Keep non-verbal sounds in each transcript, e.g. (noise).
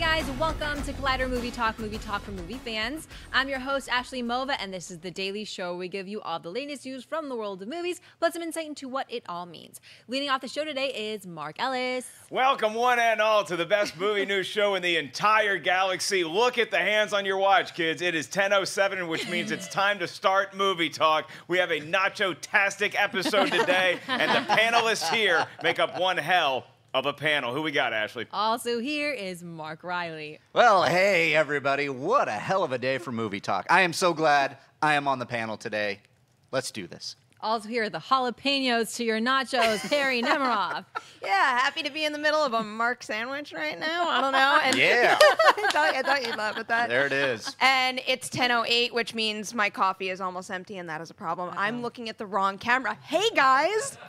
guys, welcome to Collider Movie Talk, movie talk for movie fans. I'm your host, Ashley Mova, and this is the daily show where we give you all the latest news from the world of movies, plus some insight into what it all means. Leading off the show today is Mark Ellis. Welcome, one and all, to the best movie news show in the entire galaxy. Look at the hands on your watch, kids. It is 10.07, which means it's (laughs) time to start movie talk. We have a nacho-tastic episode today, and the panelists here make up one hell of a panel. Who we got, Ashley? Also here is Mark Reilly. Well, hey, everybody. What a hell of a day for movie talk. I am so glad I am on the panel today. Let's do this. Also here are the jalapenos to your nachos, Harry (laughs) Nemiroff. Yeah, happy to be in the middle of a Mark sandwich right now. I don't know. And Yeah. (laughs) I, thought, I thought you'd laugh at that. There it is. And it's 10:08, which means my coffee is almost empty, and that is a problem. I'm looking at the wrong camera. Hey guys. (laughs)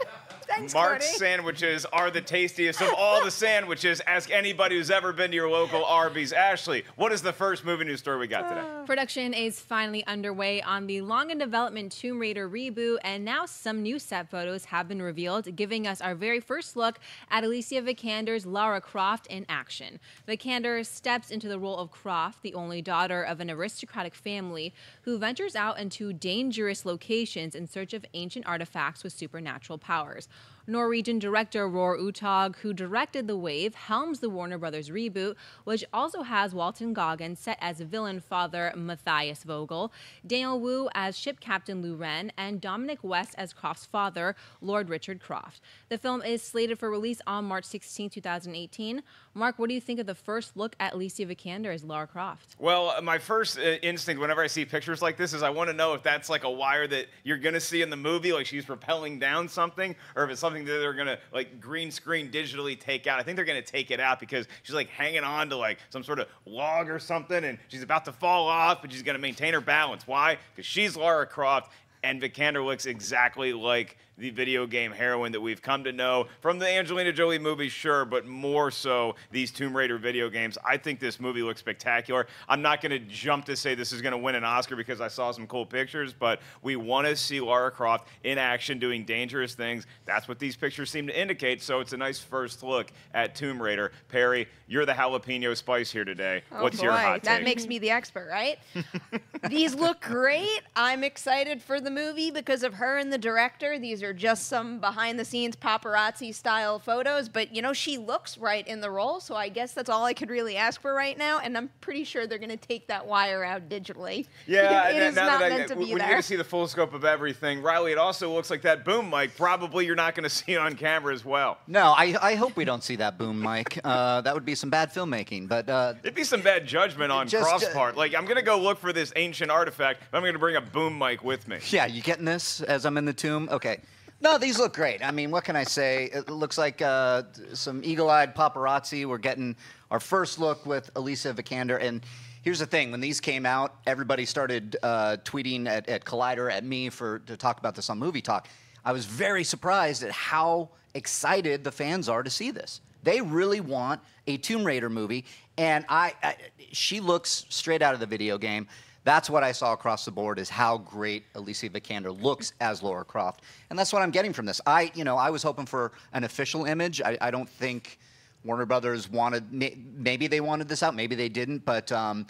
Thanks, Mark's Cody. sandwiches are the tastiest of all the sandwiches. Ask anybody who's ever been to your local Arby's. Ashley, what is the first movie news story we got today? Uh. Production is finally underway on the long in development Tomb Raider reboot, and now some new set photos have been revealed, giving us our very first look at Alicia Vikander's Lara Croft in action. Vikander steps into the role of Croft, the only daughter of an aristocratic family who ventures out into dangerous locations in search of ancient artifacts with supernatural powers. Norwegian director Roar Uthaug, who directed The Wave, helms the Warner Brothers reboot, which also has Walton Goggins set as villain father Mathias Vogel, Daniel Wu as ship captain Lu Ren, and Dominic West as Croft's father, Lord Richard Croft. The film is slated for release on March 16, 2018. Mark, what do you think of the first look at Alicia Vikander as Lara Croft? Well, uh, my first uh, instinct whenever I see pictures like this is I want to know if that's like a wire that you're going to see in the movie, like she's propelling down something, or if it's something that they're going to like green screen digitally take out. I think they're going to take it out because she's like hanging on to like some sort of log or something, and she's about to fall off, but she's going to maintain her balance. Why? Because she's Lara Croft, and Vikander looks exactly like the video game heroine that we've come to know from the Angelina Jolie movies, sure, but more so these Tomb Raider video games. I think this movie looks spectacular. I'm not going to jump to say this is going to win an Oscar because I saw some cool pictures, but we want to see Lara Croft in action doing dangerous things. That's what these pictures seem to indicate, so it's a nice first look at Tomb Raider. Perri, you're the jalapeno spice here today. Oh, What's your boy, hot That makes me the expert, right? (laughs) These look great. I'm excited for the movie because of her and the director. These are just some behind the scenes paparazzi style photos, but you know, she looks right in the role, so I guess that's all I could really ask for right now. And I'm pretty sure they're going to take that wire out digitally. Yeah, (laughs) it and is now not that I, meant to when be you there. get to see the full scope of everything, Reilly, it also looks like that boom mic. Probably you're not going (laughs) to see on camera as well. No, I, I hope we don't see that boom mic. Uh, that would be some bad filmmaking. But uh, It'd be some bad judgment on Just, Croft's uh, part. Like, I'm gonna go look for this ancient artifact, but I'm gonna bring a boom mic with me. yeah, you getting this as I'm in the tomb? Okay. No, these look great. I mean, what can I say? It looks like uh, some eagle-eyed paparazzi. We're getting our first look with Alicia Vikander. And here's the thing: when these came out, everybody started uh, tweeting at, at Collider at me for to talk about this on Movie Talk. I was very surprised at how excited the fans are to see this. They really want a Tomb Raider movie, and I, I she looks straight out of the video game. That's what I saw across the board is how great Alicia Vikander looks as Lara Croft, and that's what I'm getting from this. I, you know, I was hoping for an official image. I, I don't think Warner Brothers wanted, maybe they wanted this out, maybe they didn't, but. Um,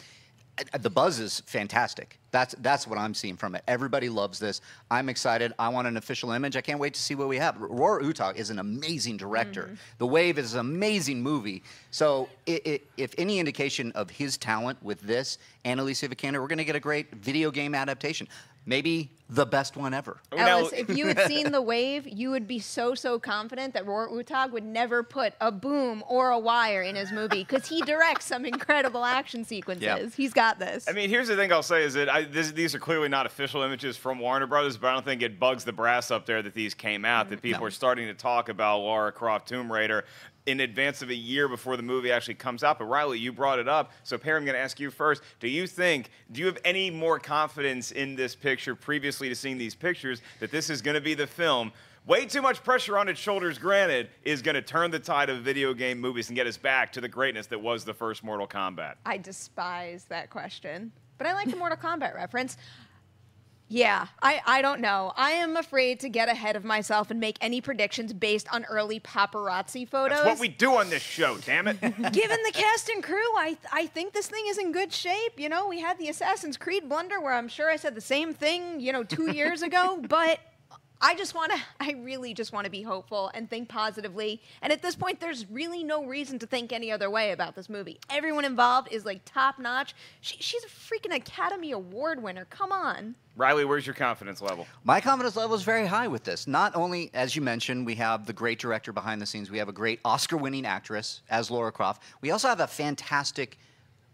the buzz is fantastic. That's that's what I'm seeing from it. Everybody loves this. I'm excited. I want an official image. I can't wait to see what we have. Roar Uthaug is an amazing director. Mm-hmm. The Wave is an amazing movie. So i i if any indication of his talent with this and Alicia Vikander, we're going to get a great video game adaptation. Maybe the best one ever. Now- Ellis, if you had (laughs) seen the wave, you would be so so confident that Roar Uthaug would never put a boom or a wire in his movie because he directs some incredible action sequences. He's got this. I mean, here's the thing I'll say is that I, this, these are clearly not official images from Warner Brothers, but I don't think it bugs the brass up there that these came out, that mm-hmm. people No. are starting to talk about Lara Croft Tomb Raider in advance of a year before the movie actually comes out. But Reilly, you brought it up, so Perri, I'm going to ask you first. Do you think, do you have any more confidence in this picture previously to seeing these pictures that this is going to be the film? Way too much pressure on its shoulders, granted, is going to turn the tide of video game movies and get us back to the greatness that was the first Mortal Kombat. I despise that question, but I like the Mortal Kombat reference. Yeah, I, I don't know. I am afraid to get ahead of myself and make any predictions based on early paparazzi photos. That's what we do on this show, damn it. (laughs) Given the cast and crew, I I think this thing is in good shape. You know, we had the Assassin's Creed blunder where I'm sure I said the same thing, you know, two years ago, (laughs) but I just want to, (laughs) I really just want to be hopeful and think positively. And at this point, there's really no reason to think any other way about this movie. Everyone involved is like top notch. She, she's a freaking Academy Award winner. Come on. Reilly, where's your confidence level? My confidence level is very high with this. Not only, as you mentioned, we have the great director behind the scenes, we have a great Oscar winning actress as Lara Croft. We also have a fantastic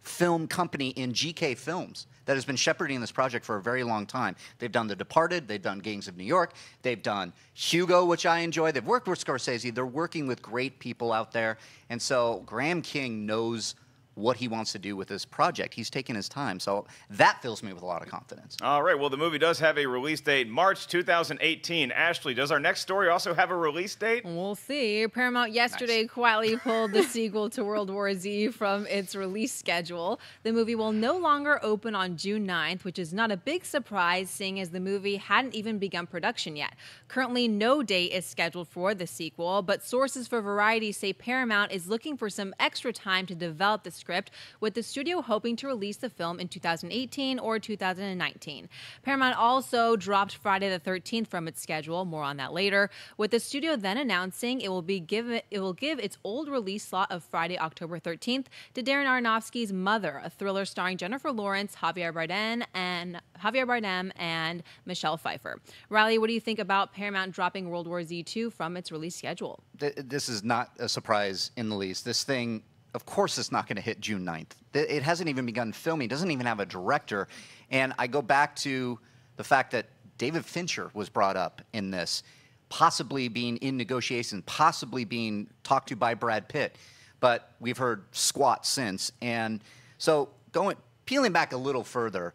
film company in GK Films that has been shepherding this project for a very long time. They've done The Departed, they've done Gangs of New York, they've done Hugo, which I enjoy. They've worked with Scorsese. They're working with great people out there. And so Graham King knows what he wants to do with this project. He's taken his time. So that fills me with a lot of confidence. All right. Well, the movie does have a release date, March 2018. Ashley, does our next story also have a release date? We'll see. Paramount yesterday nice. quietly pulled the (laughs) sequel to World War Z from its release schedule. The movie will no longer open on June 9th, which is not a big surprise, seeing as the movie hadn't even begun production yet. Currently, no date is scheduled for the sequel, but sources for Variety say Paramount is looking for some extra time to develop the script, with the studio hoping to release the film in 2018 or 2019. Paramount also dropped Friday the 13th from its schedule, more on that later, with the studio then announcing it will be give it, will give its old release slot of Friday, October 13th to Darren Aronofsky's Mother, a thriller starring Jennifer Lawrence, Javier Bardem, and Javier Bardem and Michelle Pfeiffer. Reilly, what do you think about Paramount dropping World War Z 2 from its release schedule? This is not a surprise in the least. This thing of course it's not going to hit June 9th. It hasn't even begun filming, it doesn't even have a director. And I go back to the fact that David Fincher was brought up in this, possibly being in negotiations, possibly being talked to by Brad Pitt. But we've heard squat since. And so going peeling back a little further,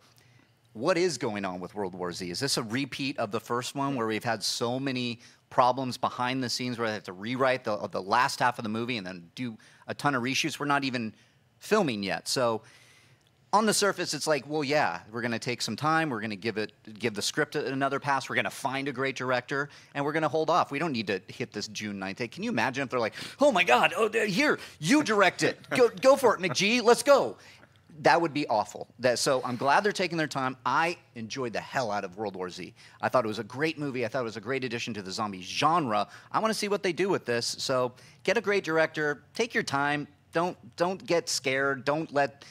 what is going on with World War Z? Is this a repeat of the first one where we've had so many problems behind the scenes where they have to rewrite the, the last half of the movie and then do a ton of reshoots? We're not even filming yet. So on the surface, it's like, well, yeah, we're going to take some time. We're going to give it, give the script another pass. We're going to find a great director, and we're going to hold off. We don't need to hit this June 9th date. Can you imagine if they're like, oh my God, oh, here, you direct it. Go, go for it, McG. Let's go that would be awful. That, so I'm glad they're taking their time. I enjoyed the hell out of World War Z. I thought it was a great movie. I thought it was a great addition to the zombie genre. I want to see what they do with this. So get a great director. Take your time. Don't don't get scared. Don't let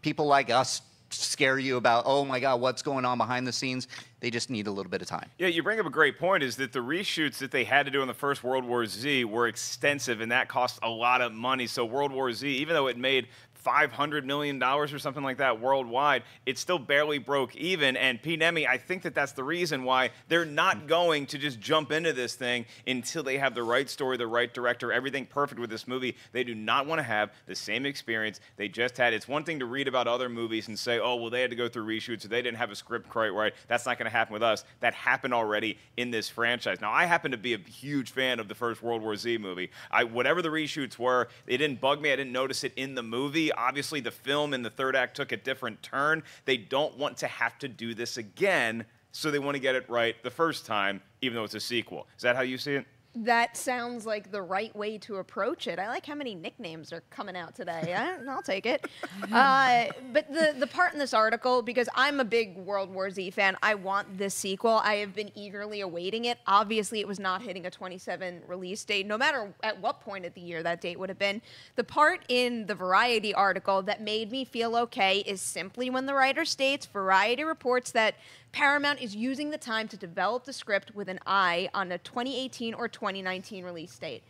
people like us scare you about oh my god what's going on behind the scenes they just need a little bit of time yeah you bring up a great point is that the reshoots that they had to do in the first world war z were extensive and that cost a lot of money so world war z even though it made $500 million or something like that worldwide. It still barely broke even. And Pete I think that that's the reason why they're not going to just jump into this thing until they have the right story, the right director, everything perfect with this movie. They do not want to have the same experience they just had. It's one thing to read about other movies and say, oh, well, they had to go through reshoots or they didn't have a script quite right. That's not going to happen with us. That happened already in this franchise. Now, I happen to be a huge fan of the first World War Z movie. I, whatever the reshoots were, it didn't bug me. I didn't notice it in the movie obviously the film in the third act took a different turn. They don't want to have to do this again, so they want to get it right the first time, even though it's a sequel. Is that how you see it? That sounds like the right way to approach it. I like how many nicknames are coming out today. I, will take it. (laughs) Uh, but the the part in this article, because I'm a big World War Z fan, I want this sequel. I have been eagerly awaiting it. Obviously, it was not hitting a 27 release date, no matter at what point of the year that date would have been. The part in the Variety article that made me feel okay is simply when the writer states Variety reports that Paramount is using the time to develop the script with an eye on a 2018 or 2019 release date.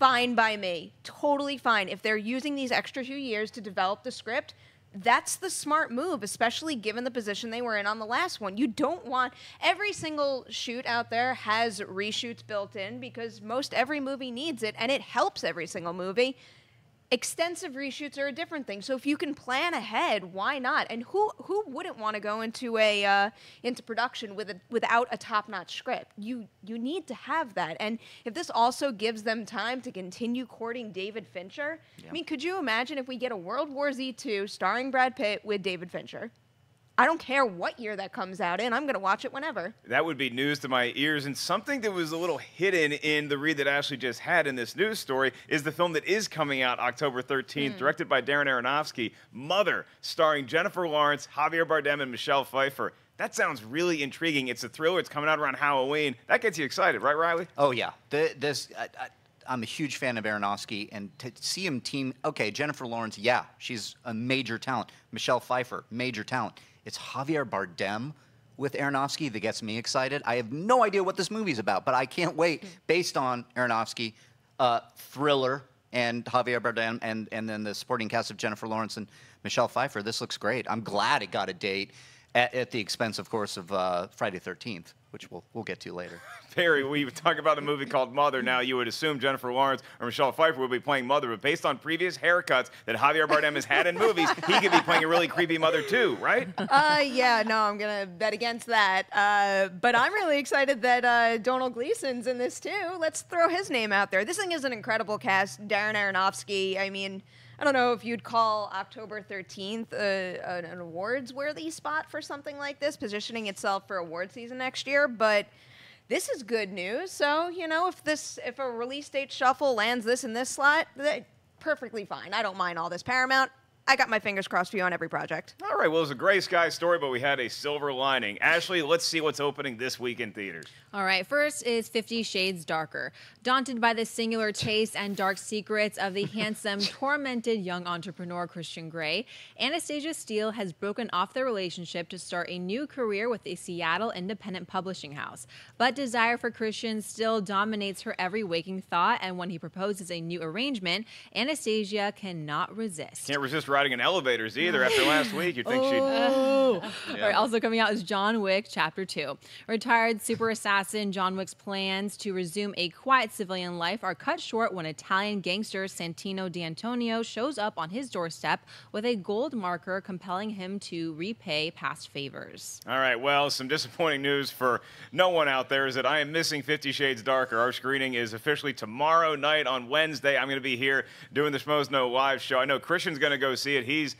Fine by me. Totally fine. If they're using these extra few years to develop the script, that's the smart move, especially given the position they were in on the last one. You don't want every single shoot out there has reshoots built in because most every movie needs it and it helps every single movie extensive reshoots are a different thing. So if you can plan ahead, why not? And who who wouldn't want to go into a uh, into production with a, without a top notch script? You you need to have that. And if this also gives them time to continue courting David Fincher, yeah. I mean, could you imagine if we get a World War Z two starring Brad Pitt with David Fincher? I don't care what year that comes out in. I'm gonna watch it whenever. That would be news to my ears. And something that was a little hidden in the read that Ashley just had in this news story is the film that is coming out October 13th, hmm. directed by Darren Aronofsky, Mother, starring Jennifer Lawrence, Javier Bardem, and Michelle Pfeiffer. That sounds really intriguing. It's a thriller. It's coming out around Halloween. That gets you excited, right, Reilly? Oh yeah, the, this I, I, I'm a huge fan of Aronofsky, and to see him team. Okay, Jennifer Lawrence, yeah, she's a major talent. Michelle Pfeiffer, major talent. It's Javier Bardem with Aronofsky that gets me excited. I have no idea what this movie's about, but I can't wait. Based on Aronofsky, uh, thriller and Javier Bardem, and and then the supporting cast of Jennifer Lawrence and Michelle Pfeiffer. This looks great. I'm glad it got a date. At, at the expense, of course, of uh, Friday 13th, which we'll, we'll get to later. (laughs) Perri, we talk about a movie called Mother. Now, you would assume Jennifer Lawrence or Michelle Pfeiffer would be playing Mother, but based on previous haircuts that Javier Bardem has had in movies, he could be playing a really creepy Mother too, right? (laughs) Uh, yeah, no, I'm gonna bet against that. Uh, but I'm really excited that uh, Domhnall Gleeson's in this too. Let's throw his name out there. This thing is an incredible cast. Darren Aronofsky. I mean, I don't know if you'd call October 13th a, uh, an, an awards-worthy spot for something like this, positioning itself for award season next year, but. This is good news. So you know, if this, if a release date shuffle lands this in this slot, perfectly fine. I don't mind all this. Paramount, I got my fingers crossed for you on every project. All right, well, it was a gray sky story, but we had a silver lining. Ashley, let's see what's opening this week in theaters. All right, first is Fifty Shades Darker. Daunted by the singular taste and dark secrets of the (laughs) handsome, tormented young entrepreneur Christian Grey, Anastasia Steele has broken off their relationship to start a new career with a Seattle independent publishing house. But desire for Christian still dominates her every waking thought, and when he proposes a new arrangement, Anastasia cannot resist. Can't resist riding in elevators either after last week. You'd think she'd. Oh. All right, also coming out is John Wick Chapter 2. Retired super assassin John Wick's plans to resume a quiet civilian life are cut short when Italian gangster Santino D'Antonio shows up on his doorstep with a gold marker compelling him to repay past favors. All right, well, some disappointing news for no one out there is that I am missing Fifty Shades Darker. Our screening is officially tomorrow night on Wednesday. I'm going to be here doing the Schmoes Know live show. I know Christian's going to go see it. He's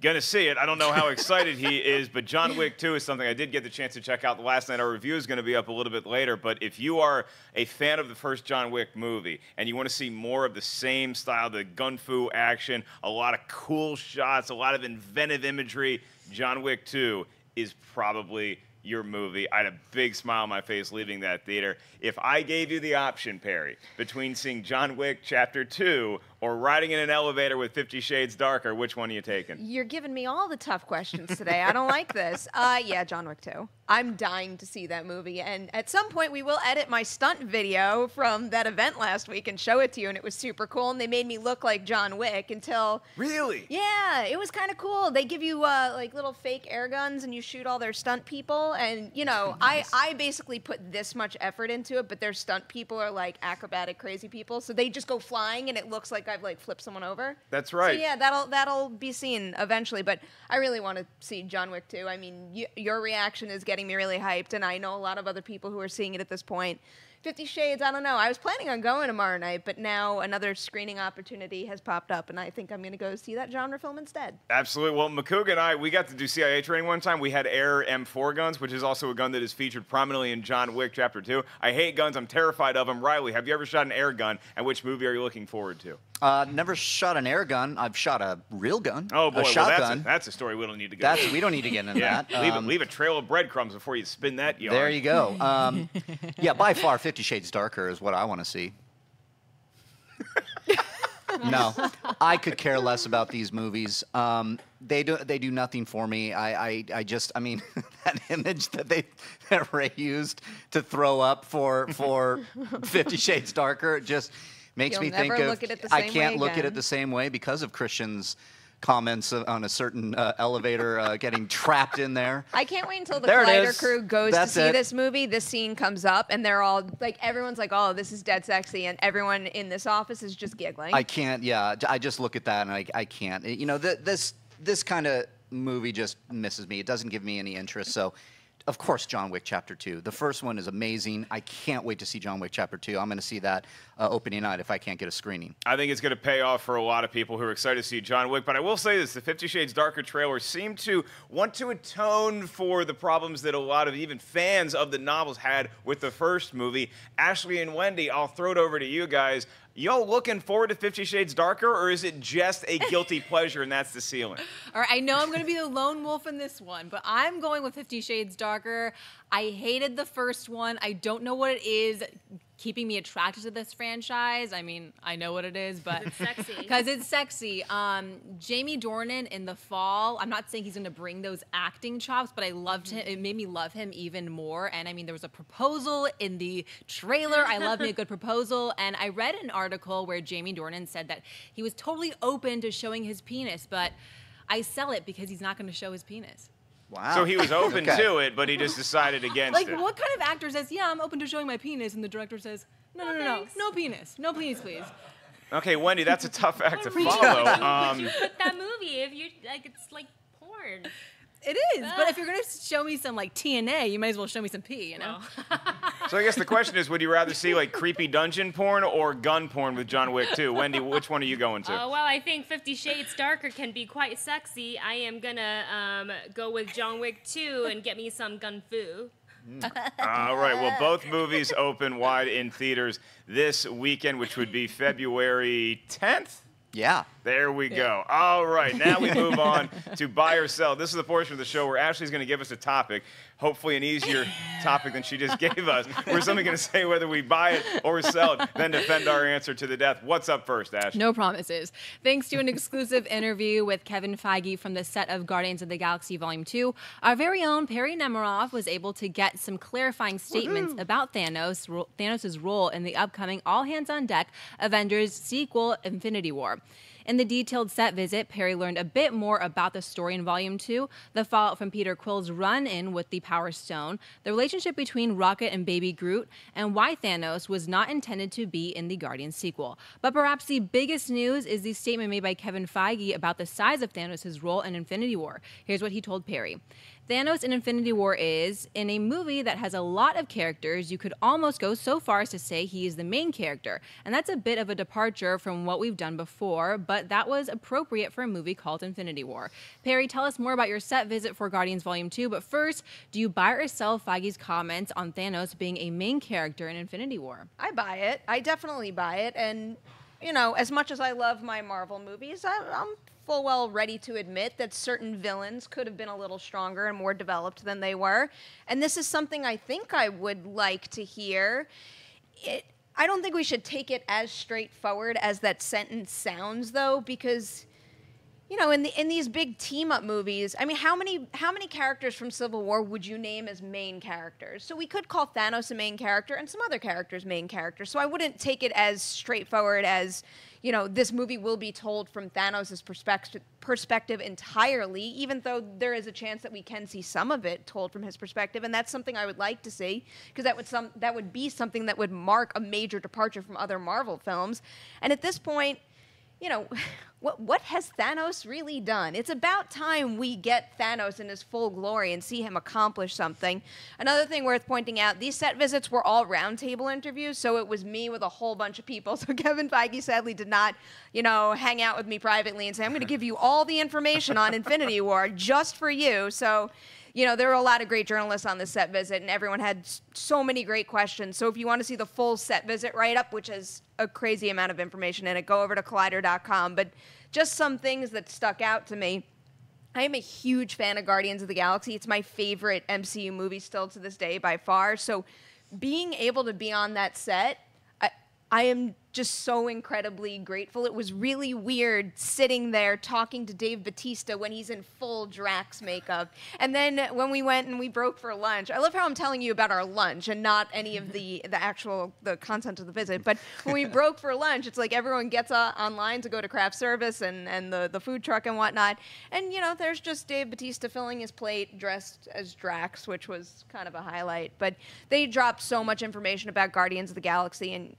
to see it. I don't know how excited he (laughs) is, but John Wick 2 is something I did get the chance to check out last night. Our review is going to be up a little bit later, but if you are a fan of the first John Wick movie and you want to see more of the same style, the gun fu action, a lot of cool shots, a lot of inventive imagery, John Wick 2 is probably your movie. I had a big smile on my face leaving that theater. If I gave you the option, Perri, between seeing John Wick Chapter 2 or riding in an elevator with Fifty Shades Darker, which one are you taking? You're giving me all the tough questions today. I don't like this. Uh, yeah, John Wick 2. I'm dying to see that movie. And at some point, we will edit my stunt video from that event last week and show it to you. And it was super cool. And they made me look like John Wick until. Really? Yeah, it was kind of cool. They give you uh, like little fake air guns and you shoot all their stunt people. And, you know, (laughs) I, I basically put this much effort into it, but their stunt people are like acrobatic crazy people. So they just go flying and it looks like I've like flipped someone over. That's right. So yeah, that'll that'll be seen eventually. But I really want to see John Wick too. I mean, y- your reaction is getting me really hyped, and I know a lot of other people who are seeing it at this point. Fifty Shades, I don't know. I was planning on going tomorrow night, but now another screening opportunity has popped up, and I think I'm going to go see that genre film instead. Absolutely. Well, McCoog and I, we got to do CIA training one time. We had Air M4 guns, which is also a gun that is featured prominently in John Wick Chapter 2. I hate guns. I'm terrified of them. Reilly, have you ever shot an air gun? And which movie are you looking forward to? Uh, never shot an air gun. I've shot a real gun. Oh, boy. a well, shotgun. that's, a, that's a story we don't need to go That's into. we don't need to get into (laughs) Yeah, that. leave, Um, a, leave a trail of breadcrumbs before you spin that yarn. There you go. (laughs) Um, yeah, by far, Fifty Shades Darker is what I want to see. no, I could care less about these movies. Um, they do they do nothing for me. I, I, I just I mean (laughs) that image that they that Ray used to throw up for for Fifty Shades Darker just makes You'll me think of look at it the I can't look at it the same way because of Christian's comments on a certain uh, elevator uh, getting trapped in there. (laughs) I can't wait until the There Collider crew goes That's to see it. this movie. This scene comes up, and they're all like, everyone's like, "Oh, this is dead sexy," and everyone in this office is just giggling. I can't. Yeah, I just look at that and I, I can't. You know, th- this this kind of movie just misses me. It doesn't give me any interest. So, of course, John Wick Chapter 2. The first one is amazing. I can't wait to see John Wick Chapter 2. I'm going to see that uh, opening night if I can't get a screening. I think it's going to pay off for a lot of people who are excited to see John Wick. But I will say this the Fifty Shades Darker trailer seemed to want to atone for the problems that a lot of even fans of the novels had with the first movie. Ashley and Wendy, I'll throw it over to you guys. Y'all looking forward to Fifty Shades Darker, or is it just a guilty (laughs) pleasure and that's the ceiling? All right, I know I'm going to be the lone wolf in this one, but I'm going with Fifty Shades Darker. I hated the first one. I don't know what it is keeping me attracted to this franchise. I mean, I know what it is, but It's sexy. (laughs) because it's sexy. Um, Jamie Dornan in the fall. I'm not saying he's going to bring those acting chops, but I loved him. It made me love him even more. And I mean, there was a proposal in the trailer. I love me a good proposal. And I read an article where Jamie Dornan said that he was totally open to showing his penis, but I sell it because he's not going to show his penis. Wow. So he was open Okay. to it, but he just decided against Like, it. Like, what kind of actor says, "Yeah, I'm open to showing my penis," and the director says, "No, no, no, no, no penis, no penis, please." Okay, Wendy, that's a tough act to Why would you- follow. would (laughs) Um, you put that movie if you like it's like porn. It is, but if you're gonna show me some like TNA, you might as well show me some P. You know? (laughs) so I guess the question is, would you rather see like creepy dungeon porn or gun porn with John Wick too? Wendy, which one are you going to? Uh, well, I think Fifty Shades Darker can be quite sexy. I am gonna um, go with John Wick 2 and get me some gun fu. All right. Well, both movies open wide in theaters this weekend, which would be February 10th. Yeah. There we go. All right, now we move (laughs) on to buy or sell. This is the portion of the show where Ashley's going to give us a topic, hopefully an easier topic than she just gave us. We're simply going to say whether we buy it or sell it, then defend our answer to the death. What's up first, Ashley? No promises. Thanks to an exclusive interview with Kevin Feige from the set of Guardians of the Galaxy Volume 2, our very own Perri Nemiroff was able to get some clarifying statements about Thanos, ro- Thanos' role in the upcoming All Hands on Deck Avengers sequel, Infinity War. In the detailed set visit, Perri learned a bit more about the story in Volume 2, the fallout from Peter Quill's run in with the Power Stone, the relationship between Rocket and Baby Groot, and why Thanos was not intended to be in the Guardians sequel. But perhaps the biggest news is the statement made by Kevin Feige about the size of Thanos' role in Infinity War. Here's what he told Perri. Thanos in Infinity War is, in a movie that has a lot of characters, you could almost go so far as to say he is the main character. And that's a bit of a departure from what we've done before, but that was appropriate for a movie called Infinity War. Perri, tell us more about your set visit for Guardians Volume 2, but first, do you buy or sell Feige's comments on Thanos being a main character in Infinity War? I buy it. I definitely buy it. And, you know, as much as I love my Marvel movies, I, I'm full well ready to admit that certain villains could have been a little stronger and more developed than they were. And this is something I think I would like to hear. It, I don't think we should take it as straightforward as that sentence sounds, though, because you know, in the in these big team up movies, I mean, how many how many characters from Civil War would you name as main characters? So we could call Thanos a main character and some other characters main characters. So I wouldn't take it as straightforward as, you know, this movie will be told from Thanos' perspective perspective entirely, even though there is a chance that we can see some of it told from his perspective, and that's something I would like to see because that would some that would be something that would mark a major departure from other Marvel films. And at this point, you know, (laughs) what what has Thanos really done? It's about time we get Thanos in his full glory and see him accomplish something. Another thing worth pointing out: these set visits were all roundtable interviews, so it was me with a whole bunch of people. (laughs) So Kevin Feige sadly did not, you know, hang out with me privately and say, "I'm going to give you all the information on Infinity War just for you." So you know, there were a lot of great journalists on this set visit, and everyone had so many great questions. So if you want to see the full set visit write up, which is a crazy amount of information in it, go over to collider.com. But just some things that stuck out to me. I am a huge fan of Guardians of the Galaxy. It's my favorite MCU movie still to this day by far. So being able to be on that set, I, am just so incredibly grateful. It was really weird sitting there talking to Dave Bautista when he's in full Drax makeup. And then when we went and we broke for lunch, I love how I'm telling you about our lunch and not any of the the actual the content of the visit. But when we broke for lunch, it's like everyone gets uh, online to go to craft service and and the the food truck and whatnot. And you know, there's just Dave Bautista filling his plate dressed as Drax, which was kind of a highlight. But they dropped so much information about Guardians of the Galaxy and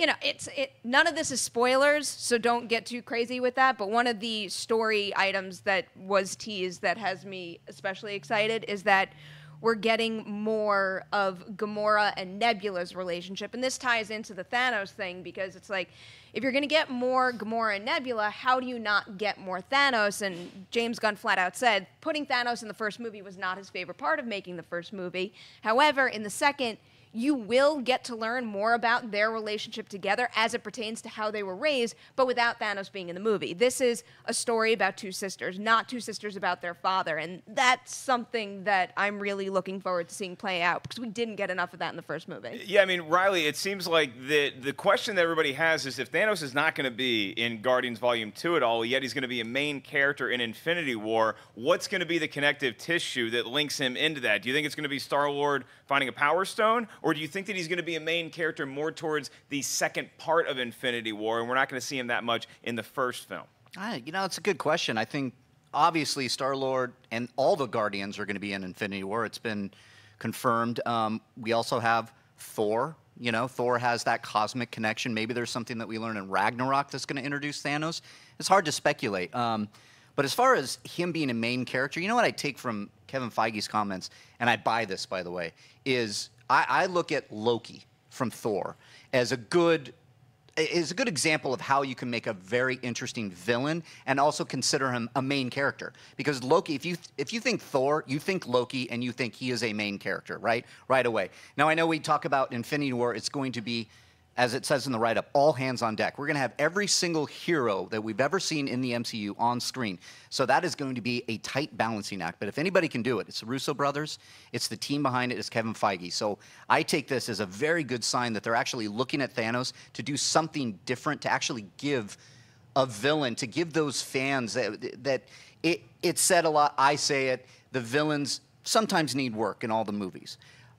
you know, it's it. None of this is spoilers, so don't get too crazy with that. But one of the story items that was teased that has me especially excited is that we're getting more of Gamora and Nebula's relationship. And this ties into the Thanos thing because it's like, if you're going to get more Gamora and Nebula, how do you not get more Thanos? And James Gunn flat out said putting Thanos in the first movie was not his favorite part of making the first movie. However, in the second, you will get to learn more about their relationship together as it pertains to how they were raised, but without Thanos being in the movie. This is a story about two sisters, not two sisters about their father. And that's something that I'm really looking forward to seeing play out because we didn't get enough of that in the first movie. Yeah, I mean, Reilly, it seems like the the question that everybody has is if Thanos is not going to be in Guardians Volume 2 at all, yet he's going to be a main character in Infinity War, what's going to be the connective tissue that links him into that? Do you think it's going to be Star-Lord finding a power stone or do you think that he's going to be a main character more towards the second part of Infinity War and we're not going to see him that much in the first film? I, you know, it's a good question. I think obviously Star Lord and all the Guardians are going to be in Infinity War. It's been confirmed. Um, we also have Thor. You know, Thor has that cosmic connection. Maybe there's something that we learn in Ragnarok that's going to introduce Thanos. It's hard to speculate. Um, but as far as him being a main character, you know what I take from Kevin Feige's comments, and I buy this by the way, is I, I look at Loki from Thor as a good is a good example of how you can make a very interesting villain and also consider him a main character. Because Loki, if you if you think Thor, you think Loki, and you think he is a main character, right? Right away. Now I know we talk about Infinity War. It's going to be as it says in the write up, all hands on deck. We're going to have every single hero that we've ever seen in the MCU on screen. So that is going to be a tight balancing act. But if anybody can do it, it's the Russo brothers, it's the team behind it, it's Kevin Feige. So I take this as a very good sign that they're actually looking at Thanos to do something different, to actually give a villain, to give those fans that, that it, it said a lot, I say it, the villains sometimes need work in all the movies.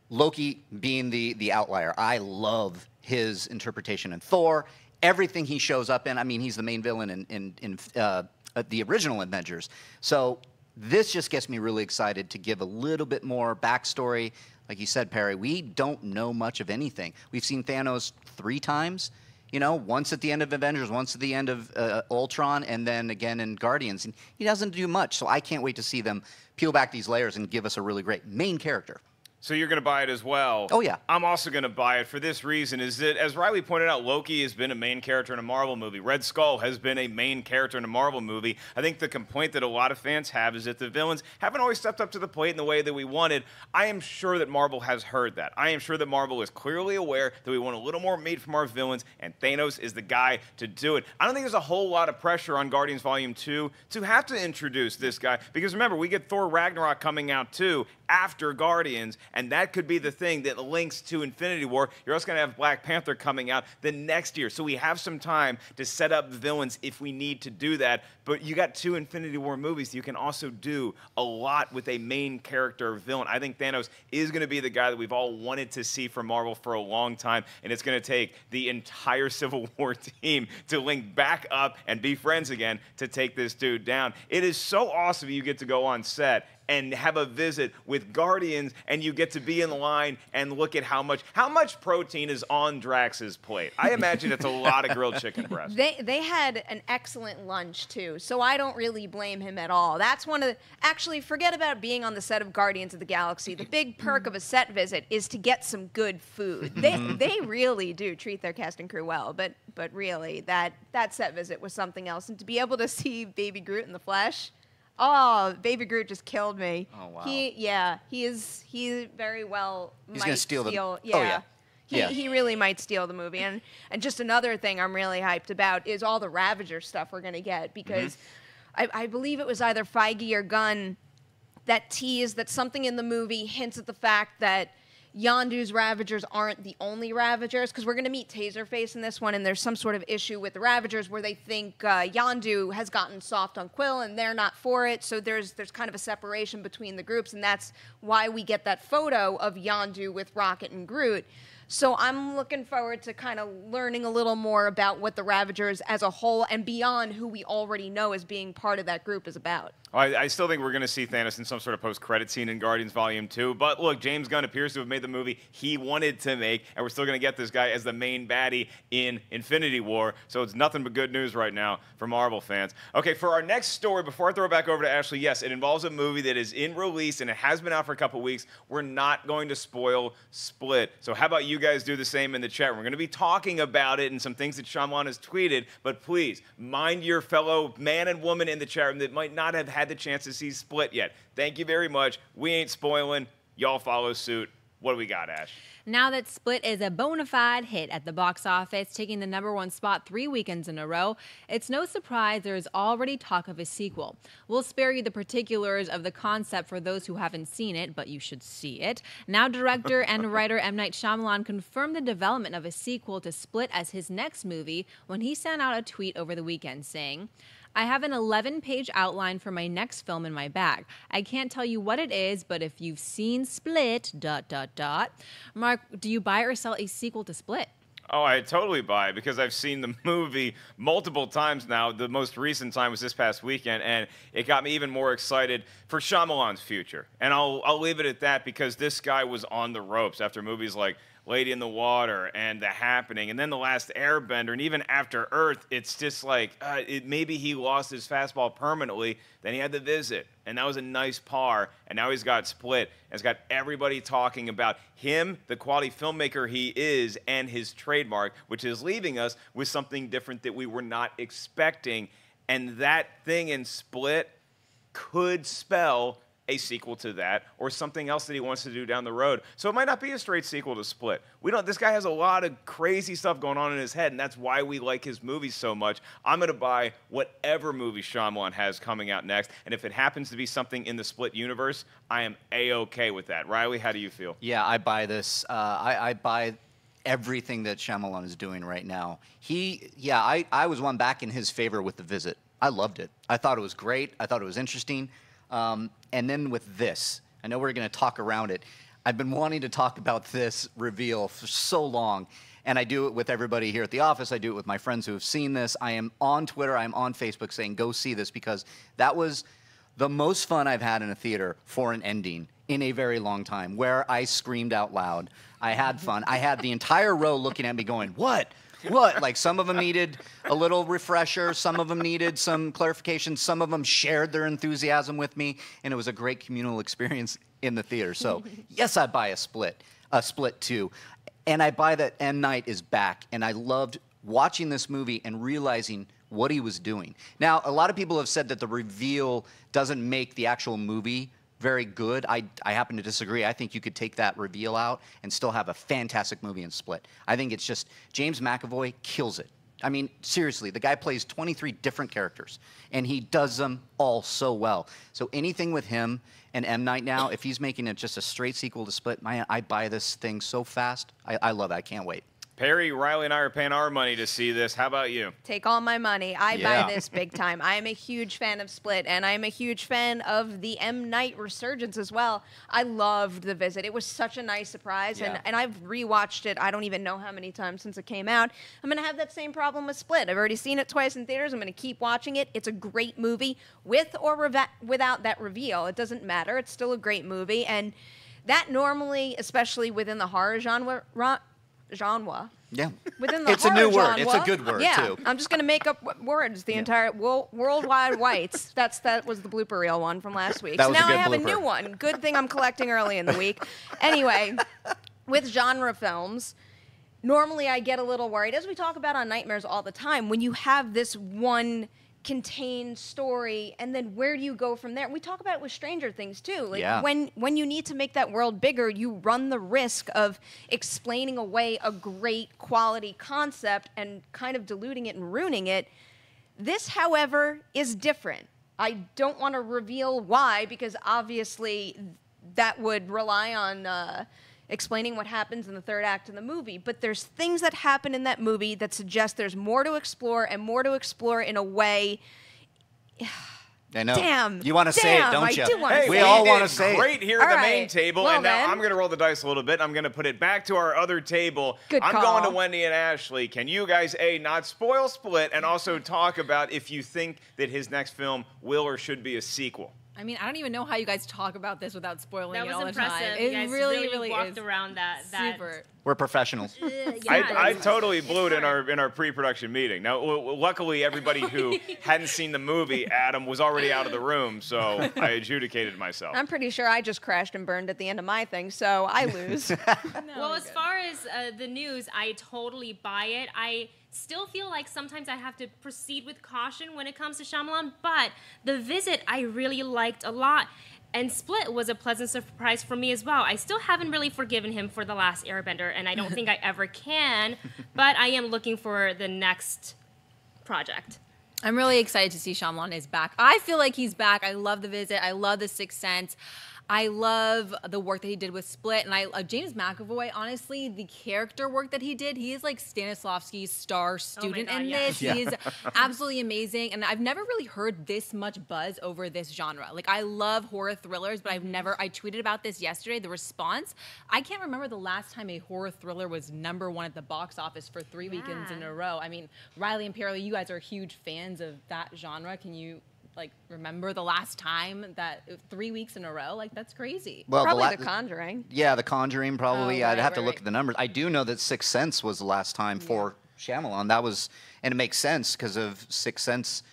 Loki being the, the outlier. I love his interpretation in Thor. Everything he shows up in, I mean, he's the main villain in, in, in uh, the original Avengers. So this just gets me really excited to give a little bit more backstory. Like you said, Perri, we don't know much of anything. We've seen Thanos three times. You know, once at the end of Avengers, once at the end of uh, Ultron, and then again in Guardians. And he doesn't do much. So I can't wait to see them peel back these layers and give us a really great main character. So you're going to buy it as well. Oh, yeah. I'm also going to buy it for this reason is that as Reilly pointed out Loki has been a main character in a Marvel movie. Red Skull has been a main character in a Marvel movie. I think the complaint that a lot of fans have is that the villains haven't always stepped up to the plate in the way that we wanted. I am sure that Marvel has heard that. I am sure that Marvel is clearly aware that we want a little more meat from our villains and Thanos is the guy to do it. I don't think there's a whole lot of pressure on Guardians Volume 2 to have to introduce this guy because remember, we get Thor Ragnarok coming out too after Guardians and that could be the thing that links to Infinity War. You're also going to have Black Panther coming out the next year. So we have some time to set up villains if we need to do that. But you got two Infinity War movies. You can also do a lot with a main character villain. I think Thanos is going to be the guy that we've all wanted to see from Marvel for a long time. And it's going to take the entire (laughs) Civil War team to link back up and be friends again to take this dude down. It is so awesome you get to go on set and have a visit with Guardians, and you get to be in line and look at how much how much protein is on Drax's plate. I imagine it's a lot of grilled chicken (laughs) breast. They they had an excellent lunch too, so I don't really blame him at all. That's one of the, actually forget about being on the set of Guardians of the Galaxy. The big perk of a set visit is to get some good food. (laughs) They they really do treat their cast and crew well, but but really that that set visit was something else, and to be able to see Baby Groot in the flesh. Oh, Baby Groot just killed me. Oh, wow. He yeah, he is he very well He's might gonna steal the- oh, yeah. oh, yeah. He, Yeah. he really might steal the movie. And and just another thing I'm really hyped about is all the Ravager stuff we're gonna get mm-hmm. because I, I believe it was either Feige or Gunn that teased that something in the movie hints at the fact that Yondu's Ravagers aren't the only Ravagers because we're going to meet Taserface in this one, and there's some sort of issue with the Ravagers where they think uh, Yondu has gotten soft on Quill and they're not for it. So there's there's kind of a separation between the groups, and that's why we get that photo of Yondu with Rocket and Groot. So I'm looking forward to kind of learning a little more about what the Ravagers as a whole and beyond who we already know as being part of that group is about. I, I still think we're going to see Thanos in some sort of post-credit scene in Guardians Volume 2. But look, James Gunn appears to have made the movie he wanted to make, and we're still going to get this guy as the main baddie in Infinity War. So it's nothing but good news right now for Marvel fans. Okay, for our next story, before I throw it back over to Ashley, yes, it involves a movie that is in release and it has been out for a couple weeks. We're not going to spoil Split. So how about you guys do the same in the chat? We're going to be talking about it and some things that Shyamalan has tweeted, but please mind your fellow man and woman in the chat room that might not have had the chance to see Split yet. Thank you very much. We ain't spoiling. Y'all follow suit. What do we got, Ash? Now that Split is a bona fide hit at the box office, taking the number one spot three weekends in a row, it's no surprise there is already talk of a sequel. We'll spare you the particulars of the concept for those who haven't seen it, but you should see it. Now, director (laughs) and writer M. Night Shyamalan confirmed the development of a sequel to Split as his next movie when he sent out a tweet over the weekend saying, I have an 11 page outline for my next film in my bag. I can't tell you what it is, but if you've seen Split, dot, dot, dot. Mark, do you buy or sell a sequel to Split? Oh, I totally buy because I've seen the (laughs) movie multiple times now. The most recent time was this past weekend, and it got me even more excited for Shyamalan's future. And I'll, I'll leave it at that because this guy was on the ropes after movies like Lady in the Water and The Happening, and then The Last Airbender, and even After Earth, it's just like uh, it, maybe he lost his fastball permanently. Then he had the visit, and that was a nice par, and now he's got split, and it's got everybody talking about him, the quality filmmaker he is, and his trademark, which is leaving us with something different that we were not expecting. And that thing in Split could spell a sequel to that or something else that he wants to do down the road. So it might not be a straight sequel to Split. We don't this guy has a lot of crazy stuff going on in his head and that's why we like his movies so much. I'm going to buy whatever movie Shyamalan has coming out next and if it happens to be something in the Split universe, I am a-okay with that. Reilly, how do you feel? Yeah, I buy this. Uh, I, I buy everything that Shyamalan is doing right now. He, yeah, I, I was one back in his favor with The Visit. I loved it. I thought it was great. I thought it was interesting. Um, and then with this, I know we're going to talk around it. I've been wanting to talk about this reveal for so long, and I do it with everybody here at the office. I do it with my friends who have seen this. I am on Twitter, I'm on Facebook saying, go see this because that was the most fun I've had in a theater for an ending in a very long time, where I screamed out loud. I had fun. I had the entire row looking at me going, What? What? Like some of them needed a little refresher, some of them needed some clarification, some of them shared their enthusiasm with me, and it was a great communal experience in the theater. So, (laughs) yes, I buy a split, a split too. And I buy that M. Night is back, and I loved watching this movie and realizing what he was doing. Now, a lot of people have said that the reveal doesn't make the actual movie very good. I, I happen to disagree. I think you could take that reveal out and still have a fantastic movie in Split. I think it's just James McAvoy kills it. I mean, seriously, the guy plays 23 different characters, and he does them all so well. So anything with him and M Night now, if he's making it just a straight sequel to Split, I buy this thing so fast. I, I love it. I can't wait. Perri, Reilly, and I are paying our money to see this. How about you? Take all my money. I Yeah. buy this big time. I am a huge fan of Split, and I am a huge fan of the M Night resurgence as well. I loved the visit. It was such a nice surprise, Yeah. and, and I've rewatched it. I don't even know how many times since it came out. I'm gonna have that same problem with Split. I've already seen it twice in theaters. I'm gonna keep watching it. It's a great movie with or reva- without that reveal. It doesn't matter. It's still a great movie, and that normally, especially within the horror genre, ro- genre Yeah. within the It's a new word. It's a good word, yeah, too. I'm just gonna make up words the entire wo- worldwide whites. (laughs) That's that was the blooper reel one from last week. That so was a now I good have a new one. Good thing I'm collecting early in the week. Anyway, with genre films. Normally, I get a little worried, as we talk about on Nightmares all the time, when you have this one contained story, and then where do you go from there? We talk about it with Stranger Things too. Like Yeah. when when you need to make that world bigger, you run the risk of explaining away a great quality concept and kind of diluting it and ruining it. This, however, is different. I don't want to reveal why because obviously that would rely on uh, explaining what happens in the third act of the movie. But there's things that happen in that movie that suggest there's more to explore and more to explore in a way (sighs) I know. Damn. You want to say it, don't I you? do Hey, we say all want to did say it. great here at All the main right. table, Well and now then. I'm going to roll the dice a little bit. I'm going to put it back to our other table. Good I'm call. going to Wendy and Ashley. Can you guys a not spoil Split and also talk about if you think that his next film will or should be a sequel? I mean, I don't even know how you guys talk about this without spoiling That it was all the time. impressive. It you guys really, really, really walked is. around that. that Super. We're professionals. (laughs) Yeah, I, I totally blew it in our in our pre-production meeting. Now, w- w- luckily, everybody who (laughs) hadn't seen the movie, Adam, was already out of the room, so I (laughs) adjudicated myself. I'm pretty sure I just crashed and burned at the end of my thing, so I lose. Well, as far as uh, the news, I totally buy it. I still feel like sometimes I have to proceed with caution when it comes to Shyamalan, but The Visit I really liked a lot. And Split was a pleasant surprise for me as well. I still haven't really forgiven him for The Last Airbender, and I don't (laughs) think I ever can, but I am looking for the next project. I'm really excited to see Shyamalan is back. I feel like he's back. I love the visit. I love the Sixth Sense. I love the work that he did with Split, and I uh, James McAvoy. Honestly, the character work that he did, he is like Stanislavski's star student God, in yeah. this. (laughs) Yeah. He is absolutely amazing, and I've never really heard this much buzz over this genre. Like I love horror thrillers, but I've never. I tweeted about this yesterday. The response, I can't remember the last time a horror thriller was number one at the box office for three weekends in a row. I mean, Reilly and Perri, you guys are huge fans of that genre. Can you like remember the last time that three weeks in a row? Like that's crazy. Well, Probably la- The Conjuring. Yeah, The Conjuring probably. Oh, I'd right, have to right, look right. at the numbers. I do know that Sixth Sense was the last time for Shyamalan. That was, and it makes sense because of Sixth Sense.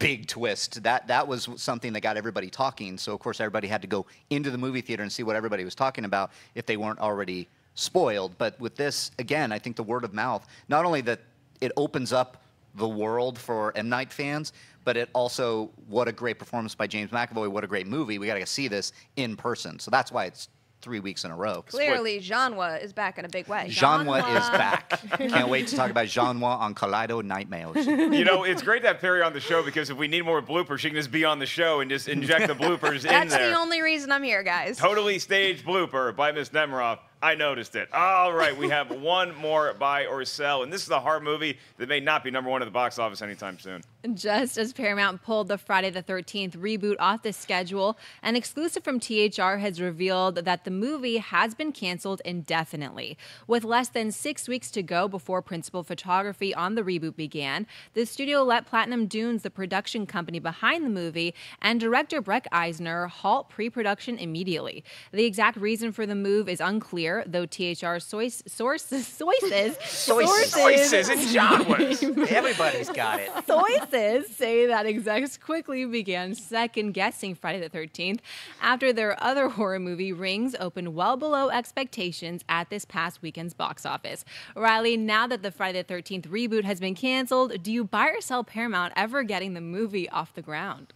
Big twist. That that was something that got everybody talking. So of course everybody had to go into the movie theater and see what everybody was talking about if they weren't already spoiled. But with this, again, I think the word of mouth. Not only that it opens up the world for M Night fans, but it also what a great performance by James McAvoy. What a great movie. We got to see this in person. So that's why it's three weeks in a row. Clearly, Janwa is back in a big way. Janwa is back. Can't wait to talk about (laughs) Janwa on Collider Nightmares. You know, it's great to have Perri on the show because if we need more bloopers, she can just be on the show and just inject the bloopers in That's there. the only reason I'm here, guys. Totally staged blooper by Miss Nemiroff. I noticed it. All right, we have (laughs) one more buy or sell, and this is a horror movie that may not be number one at the box office anytime soon. Just as Paramount pulled the Friday the 13th reboot off the schedule, an exclusive from THR has revealed that the movie has been canceled indefinitely. With less than six weeks to go before principal photography on the reboot began, the studio let Platinum Dunes, the production company behind the movie, and director Breck Eisner halt pre production immediately. The exact reason for the move is unclear, though THR source, sources, (laughs) sources, sources, Voices and genres. Everybody's got it. Sources say that execs quickly began second guessing Friday the 13th after their other (laughs) horror movie, Rings, opened well below expectations at this past weekend's box office. Reilly, now that the Friday the 13th reboot has been canceled, do you buy or sell Paramount ever getting the movie off the ground?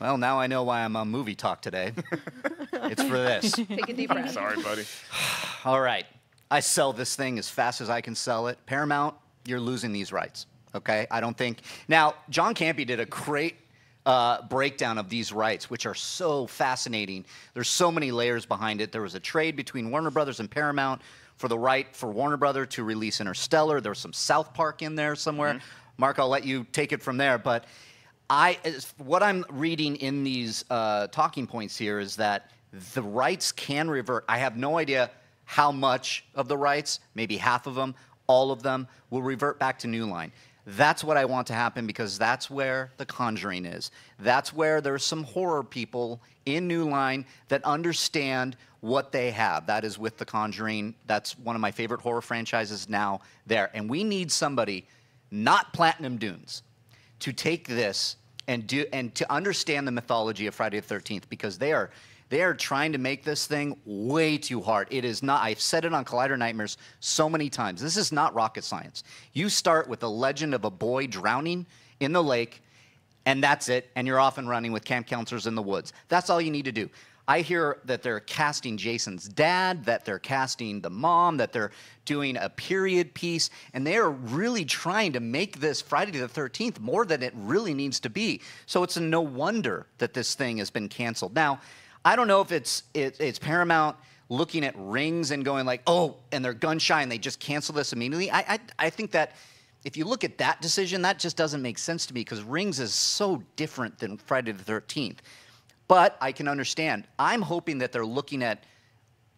Well, now I know why I'm on Movie Talk today. (laughs) it's for this. (laughs) Take a deep breath. Sorry, buddy. (sighs) All right. I sell this thing as fast as I can sell it. Paramount, you're losing these rights. Okay? I don't think. Now, John Campea did a great uh, breakdown of these rights, which are so fascinating. There's so many layers behind it. There was a trade between Warner Brothers and Paramount for the right for Warner Brother to release Interstellar. There was some South Park in there somewhere. Mark, I'll let you take it from there. But I, what I'm reading in these uh, talking points here is that the rights can revert. I have no idea how much of the rights, maybe half of them, all of them, will revert back to New Line. That's what I want to happen because that's where The Conjuring is. That's where there's some horror people in New Line that understand what they have. That is with The Conjuring. That's one of my favorite horror franchises now there. And we need somebody, not Platinum Dunes, to take this and do and to understand the mythology of Friday the 13th because they are they are trying to make this thing way too hard. It is not. I've said it on Collider Nightmares so many times. This is not rocket science. You start with the legend of a boy drowning in the lake, and that's it. And you're off and running with camp counselors in the woods. That's all you need to do. I hear that they're casting Jason's dad, that they're casting the mom, that they're doing a period piece, and they are really trying to make this Friday the 13th more than it really needs to be. So it's no wonder that this thing has been canceled. Now, I don't know if it's it, it's Paramount looking at rings and going like, oh, and they're gun shy and they just cancel this immediately. I, I I think that if you look at that decision, that just doesn't make sense to me because Rings is so different than Friday the 13th. But I can understand. I'm hoping that they're looking at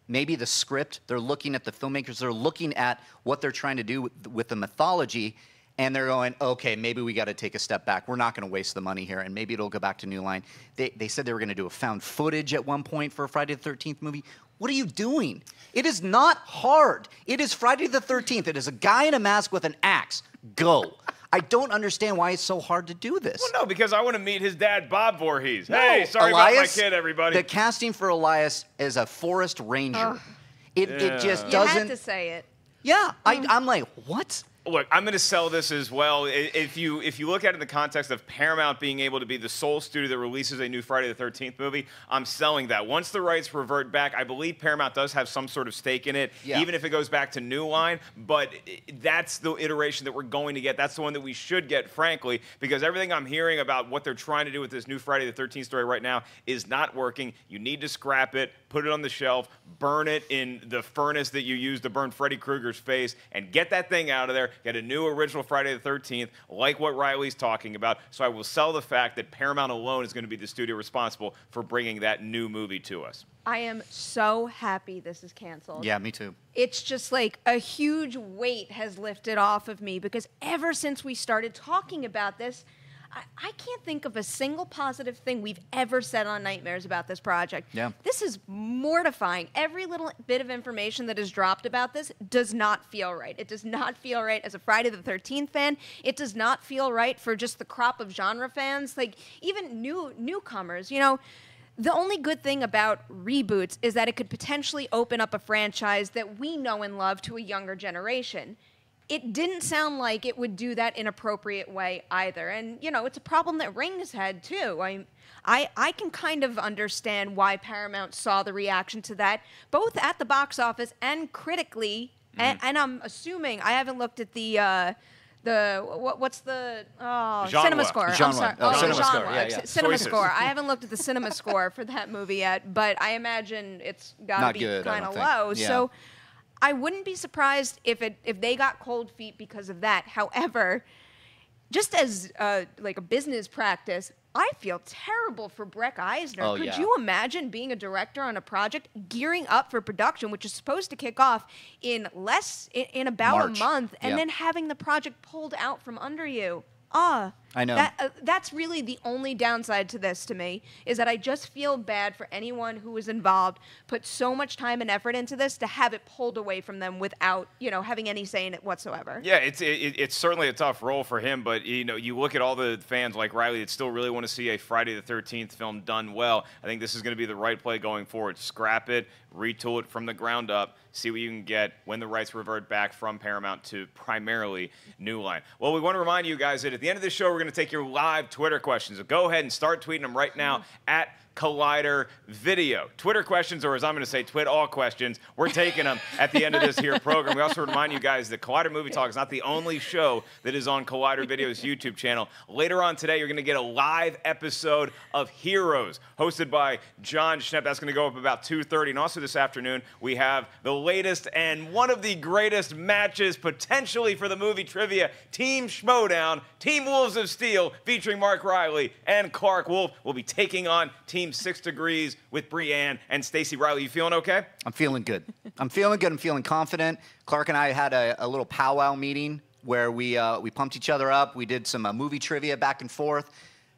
maybe the script, they're looking at the filmmakers, they're looking at what they're trying to do with, with the mythology, and they're going, okay, maybe we got to take a step back. We're not going to waste the money here, and maybe it'll go back to New Line. They, they said they were going to do a found footage at one point for a Friday the 13th movie. What are you doing? It is not hard. It is Friday the 13th. It is a guy in a mask with an axe. Go. I don't understand why it's so hard to do this. Well, no, because I want to meet his dad, Bob Voorhees. hey, sorry Elias, about my kid, everybody. The casting for Elias is a forest ranger. It, it just Yeah. You had doesn't. to say it. yeah, I, mm. I'm like, what? Look, I'm going to sell this as well. If you if you look at it in the context of Paramount being able to be the sole studio that releases a new Friday the 13th movie, I'm selling that. Once the rights revert back, I believe Paramount does have some sort of stake in it, Yeah. even if it goes back to New Line. But that's the iteration that we're going to get. That's the one that we should get, frankly, because everything I'm hearing about what they're trying to do with this new Friday the 13th story right now is not working. You need to scrap it, put it on the shelf, burn it in the furnace that you used to burn Freddy Krueger's face, and get that thing out of there. Get a new original Friday the 13th, like what Reilly's talking about. So I will sell the fact that Paramount alone is going to be the studio responsible for bringing that new movie to us. I am so happy this is canceled. Yeah, me too. It's just like a huge weight has lifted off of me because ever since we started talking about this, I, I can't think of a single positive thing we've ever said on Nightmares about this project. Yeah. This is mortifying. Every little bit of information that is dropped about this does not feel right. It does not feel right as a Friday the 13th fan. It does not feel right for just the crop of genre fans, like even new newcomers. You know, the only good thing about reboots is that it could potentially open up a franchise that we know and love to a younger generation. It didn't sound like it would do that in appropriate way either. And you know, it's a problem that Rings had too. I I I can kind of understand why Paramount saw the reaction to that both at the box office and critically. And, and I'm assuming I haven't looked at the uh the what, what's the oh cinema score? I'm Genre. sorry. Oh, Oh, cinema genre. score. Yeah, yeah. Cinema Choices. score. I haven't looked at the cinema score for that movie yet, but I imagine it's got to Not be kind of low. Yeah. So I wouldn't be surprised if it if they got cold feet because of that. However, just as uh, like a business practice, I feel terrible for Breck Eisner. Oh, Could yeah. you imagine being a director on a project gearing up for production, which is supposed to kick off in less in, in about March. a month, and then having the project pulled out from under you? Ah, I know. That, uh, that's really the only downside to this to me is that I just feel bad for anyone who was involved, put so much time and effort into this to have it pulled away from them without, you know, having any say in it whatsoever. Yeah, it's it, it's certainly a tough role for him, but you know, you look at all the fans like Reilly that still really want to see a Friday the 13th film done well. I think this is going to be the right play going forward. Scrap it, retool it from the ground up, see what you can get when the rights revert back from Paramount to primarily New Line. Well, we want to remind you guys that at the end of the show, we're going to take your live Twitter questions. So go ahead and start tweeting them right now mm-hmm. at Collider Video. Twitter questions, or as I'm going to say, twit all questions. We're taking them at the end of this here program. We also remind you guys that Collider Movie Talk is not the only show that is on Collider Video's YouTube channel. Later on today, you're going to get a live episode of Heroes, hosted by Jon Schnepp. That's going to go up about 2:30. And also this afternoon, we have the latest and one of the greatest matches potentially for the movie trivia: Team Schmoedown, Team Wolves of Steel, featuring Mark Reilly and Clarke Wolfe, will be taking on Team Six Degrees with Brienne and Stacy Riley. You feeling okay? I'm feeling good. I'm feeling good. I'm feeling confident. Clarke and I had a, a little powwow meeting where we uh, we pumped each other up. We did some uh, movie trivia back and forth.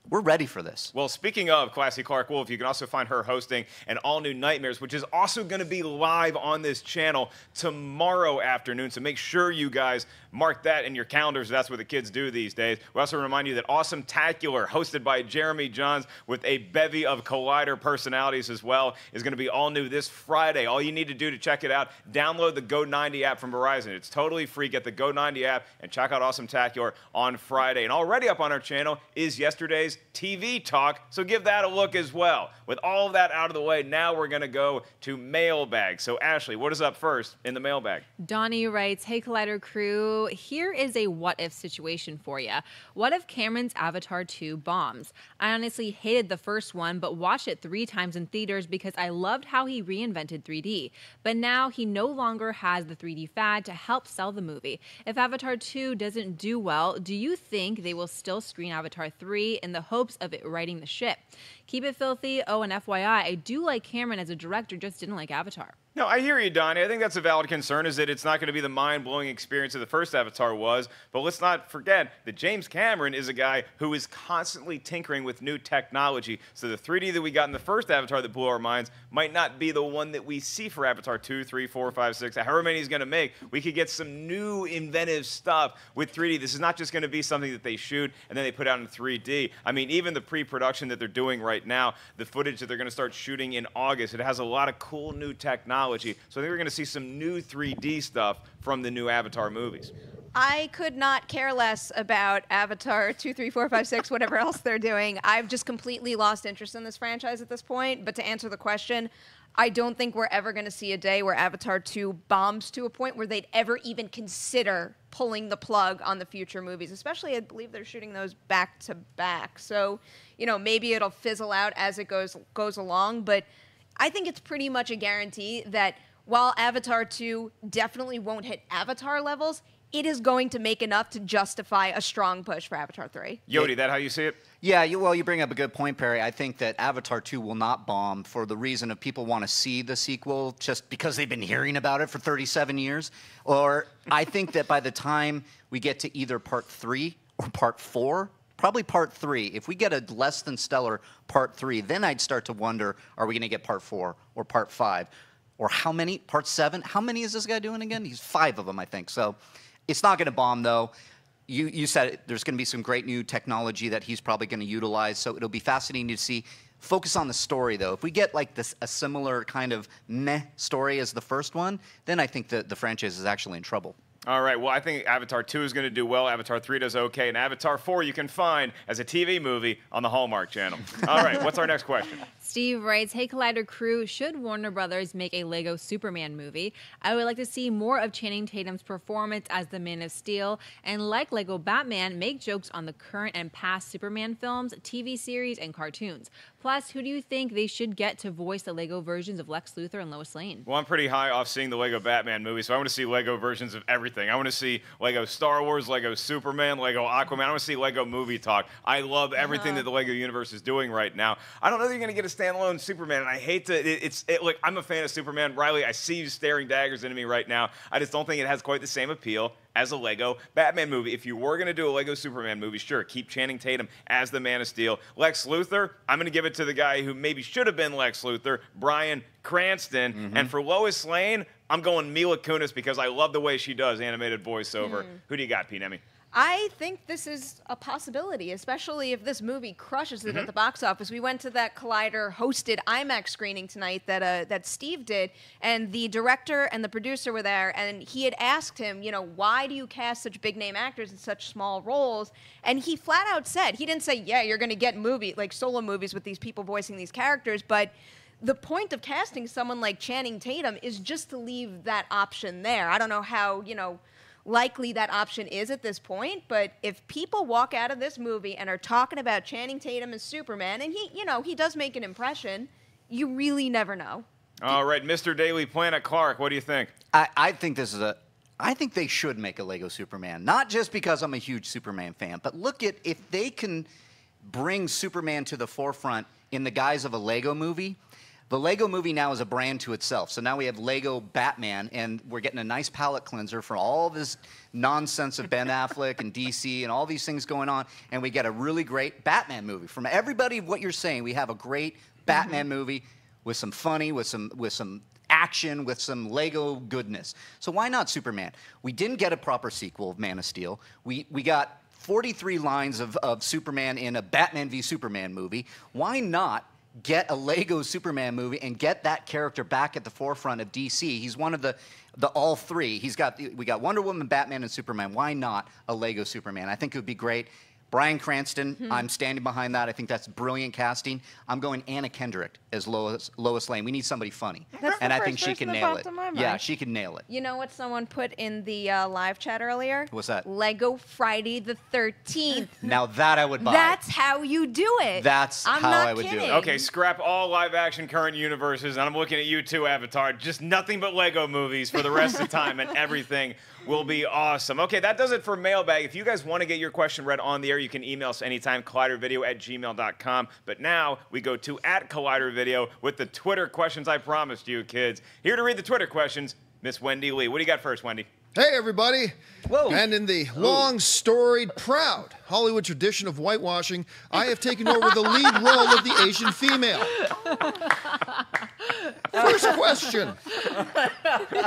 We're ready for this. Well, speaking of Classy Clarke Wolfe, you can also find her hosting an all new Nightmares, which is also going to be live on this channel tomorrow afternoon. So make sure you guys mark that in your calendars. That's what the kids do these days. We also remind you that Awesome Tacular, hosted by Jeremy Jahns with a bevy of Collider personalities as well, is going to be all new this Friday. All you need to do to check it out, download the Go90 app from Verizon. It's totally free. Get the Go90 app and check out Awesome Tacular on Friday. And already up on our channel is yesterday's TV talk, so give that a look as well. With all of that out of the way, now we're going to go to mailbag. So, Ashley, what is up first in the mailbag? Donnie writes, Hey Collider crew, here is a what if situation for you. What if Cameron's Avatar 2 bombs? I honestly hated the first one, but watched it three times in theaters because I loved how he reinvented 3D. But now he no longer has the 3D fad to help sell the movie. If Avatar 2 doesn't do well, do you think they will still screen Avatar 3 in the hopes of it righting the ship? Keep it filthy. Oh, and FYI, I do like Cameron as a director, just didn't like Avatar. No, I hear you, Donnie. I think that's a valid concern, is that it's not going to be the mind blowing experience that the first Avatar was. But let's not forget that James Cameron is a guy who is constantly tinkering with new technology. So the 3D that we got in the first Avatar that blew our minds might not be the one that we see for Avatar 2, 3, 4, 5, 6, however many he's going to make. We could get some new inventive stuff with 3D. This is not just going to be something that they shoot and then they put out in 3D. I mean, even the pre production that they're doing right now, the footage that they're going to start shooting in August, it has a lot of cool new technology. So I think we're going to see some new 3D stuff from the new Avatar movies. I could not care less about Avatar 2, 3, 4, 5, 6, whatever else they're doing. I've just completely lost interest in this franchise at this point. But to answer the question, I don't think we're ever going to see a day where Avatar 2 bombs to a point where they'd ever even consider pulling the plug on the future movies, especially I believe they're shooting those back to back. So, you know, maybe it'll fizzle out as it goes goes along, but I think it's pretty much a guarantee that while Avatar 2 definitely won't hit Avatar levels, it is going to make enough to justify a strong push for Avatar 3. Yodi, that how you see it? Yeah, you, well, you bring up a good point, Perri. I think that Avatar 2 will not bomb for the reason of people want to see the sequel just because they've been hearing about it for 37 years. Or I think that by the time we get to either part 3 or part 4, probably part 3, if we get a less than stellar part 3, then I'd start to wonder are we going to get part 4 or part 5? Or how many? Part 7? How many is this guy doing again? He's 5 of them, I think. So it's not going to bomb, though. You, you said it, there's going to be some great new technology that he's probably going to utilize. So it'll be fascinating to see. Focus on the story, though. If we get like this a similar kind of meh story as the first one, then I think that the franchise is actually in trouble. All right. Well, I think Avatar 2 is going to do well. Avatar 3 does okay. And Avatar 4 you can find as a TV movie on the Hallmark Channel. All right. What's our next question? (laughs) Steve writes, Hey Collider crew, should Warner Brothers make a Lego Superman movie? I would like to see more of Channing Tatum's performance as the Man of Steel, and like Lego Batman, make jokes on the current and past Superman films, TV series, and cartoons. Plus, who do you think they should get to voice the Lego versions of Lex Luthor and Lois Lane? Well, I'm pretty high off seeing the Lego Batman movie, so I want to see Lego versions of everything. I want to see Lego Star Wars, Lego Superman, Lego Aquaman. I want to see Lego movie talk. I love everything Uh-huh. that the Lego universe is doing right now. I don't know that you're going to get a standalone Superman, and I hate to. It, it's it, like I'm a fan of Superman. Reilly, I see you staring daggers into me right now. I just don't think it has quite the same appeal as a Lego Batman movie. If you were going to do a Lego Superman movie, sure, keep Channing Tatum as the Man of Steel. Lex Luthor, I'm going to give it to the guy who maybe should have been Lex Luthor, Bryan Cranston. Mm-hmm. And for Lois Lane, I'm going Mila Kunis because I love the way she does animated voiceover. Mm. Who do you got, P. Nemi? I think this is a possibility, especially if this movie crushes it at the box office. We went to that Collider hosted IMAX screening tonight that uh, that Steve did, and the director and the producer were there, and he had asked him, you know, why do you cast such big name actors in such small roles? And he flat out said, he didn't say, yeah, you're going to get movie like solo movies with these people voicing these characters, but the point of casting someone like Channing Tatum is just to leave that option there. I don't know how, you know, likely that option is at this point, but if people walk out of this movie and are talking about Channing Tatum as Superman, and he, you know, he does make an impression, you really never know. All right, Mr. Daily Planet Clark, what do you think? I, I think this is a. I think they should make a Lego Superman, not just because I'm a huge Superman fan, but look at if they can bring Superman to the forefront in the guise of a Lego movie. The Lego movie now is a brand to itself. So now we have Lego Batman, and we're getting a nice palate cleanser for all this nonsense of Ben Affleck and DC and all these things going on. And we get a really great Batman movie. From everybody, what you're saying, we have a great mm-hmm. Batman movie with some funny, with some with some action, with some Lego goodness. So why not Superman? We didn't get a proper sequel of Man of Steel. We we got 43 lines of, of Superman in a Batman v Superman movie. Why not get a Lego Superman movie and get that character back at the forefront of DC? He's one of the the all three. He's got we got Wonder Woman, Batman, and Superman. Why not a Lego Superman? I think it would be great. Bryan Cranston, I'm standing behind that. I think that's brilliant casting. I'm going Anna Kendrick as Lois, Lois Lane. We need somebody funny. That's and the I think she can nail it. Yeah, she can nail it. You know what someone put in the uh, live chat earlier? What's that? Lego Friday the 13th. (laughs) Now that I would buy. That's how you do it. That's I'm how not I would do it. Okay, scrap all live action current universes, and I'm looking at you too, Avatar. Just nothing but Lego movies for the rest of the time, and everything will be awesome. Okay, that does it for mailbag. If you guys want to get your question read on the air, you can email us anytime, collidervideo at gmail.com. But now we go to at Collider Video with the Twitter questions I promised you, kids. Here to read the Twitter questions, Miss Wendy Lee. What do you got first, Wendy? Hey, everybody. Whoa. And in the long, storied, proud Hollywood tradition of whitewashing, I have taken over the lead role of the Asian female. (laughs) (laughs) First question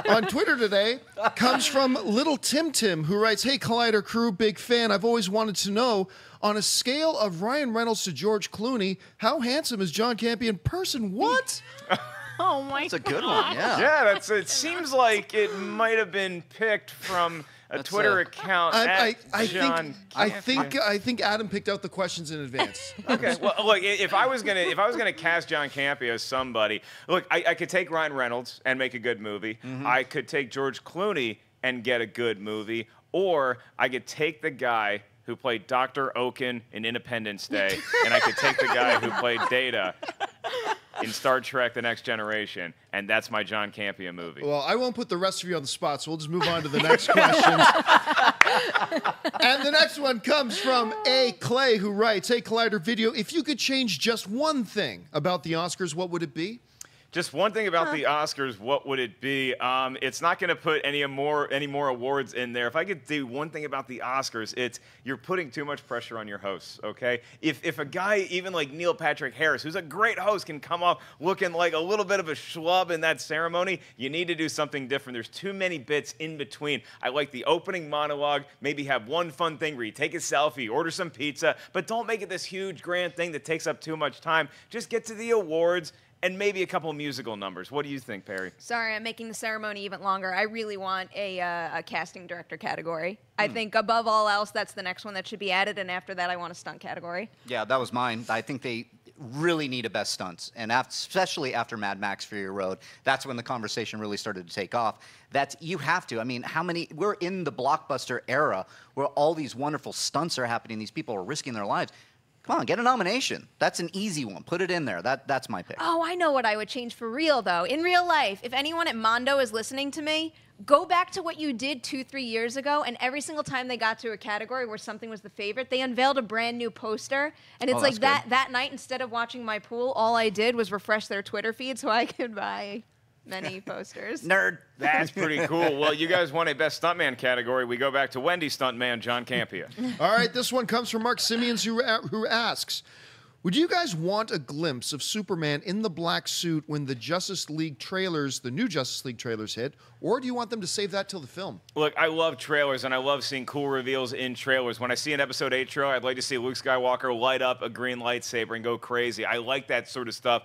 on Twitter today comes from Little Tim Tim, who writes Hey, Collider crew, big fan. I've always wanted to know on a scale of Ryan Reynolds to George Clooney, how handsome is John Campea in person? What? (laughs) Oh my That's a good one. Yeah. Yeah, that's. It seems like it might have been picked from a That's, Twitter uh, account. I, I, I John think I think I think Adam picked out the questions in advance. (laughs) Okay. Well, look, if I was gonna if I was gonna cast John Campea as somebody, look, I, I could take Ryan Reynolds and make a good movie. I could take George Clooney and get a good movie, or I could take the guy who played Dr. Okun in Independence Day, and I could take the guy who played Data in Star Trek: The Next Generation, and that's my John Campea movie. Well, I won't put the rest of you on the spot, so we'll just move on to the next question. (laughs) and the next one comes from A. Clay, who writes Hey, Collider Video, if you could change just one thing about the Oscars, what would it be? Just one thing about the Oscars, what would it be? Um, it's not going to put any more any more awards in there. If I could do one thing about the Oscars, it's you're putting too much pressure on your hosts. Okay, if if a guy even like Neil Patrick Harris, who's a great host, can come off looking like a little bit of a schlub in that ceremony, you need to do something different. There's too many bits in between. I like the opening monologue. Maybe have one fun thing where you take a selfie, order some pizza, but don't make it this huge grand thing that takes up too much time. Just get to the awards and maybe a couple musical numbers. What do you think, Perri? Sorry, I'm making the ceremony even longer. I really want a, uh, a casting director category. Hmm. I think above all else, that's the next one that should be added, and after that, I want a stunt category. Yeah, that was mine. I think they really need a best stunts, and af- especially after Mad Max Fury Road, that's when the conversation really started to take off. That's you have to. I mean, how many? We're in the blockbuster era where all these wonderful stunts are happening. These people are risking their lives. Come on, get a nomination. That's an easy one. Put it in there. That that's my pick. Oh, I know what I would change for real, though. In real life, if anyone at Mondo is listening to me, go back to what you did two, three years ago, and every single time they got to a category where something was the favorite, they unveiled a brand new poster. And it's Oh, like that's that good. that night, instead of watching my pool, all I did was refresh their Twitter feed so I could buy many (laughs) posters. Nerd. That's pretty cool. Well, you guys won a best stuntman category. We go back to Wendy stuntman John Campea. (laughs) All right, this one comes from Mark Simeons, who, uh, who asks Would you guys want a glimpse of Superman in the black suit when the Justice League trailers, the new Justice League trailers hit, or do you want them to save that till the film? Look, I love trailers and I love seeing cool reveals in trailers. When I see an episode 8 trailer, I'd like to see Luke Skywalker light up a green lightsaber and go crazy. I like that sort of stuff.